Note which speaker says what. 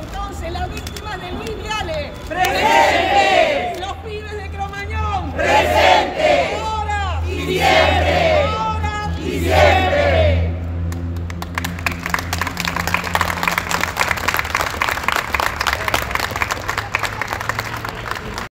Speaker 1: Entonces, las víctimas de Luis Viale. ¡Presentes! Los pibes de Cromañón. ¡Presentes!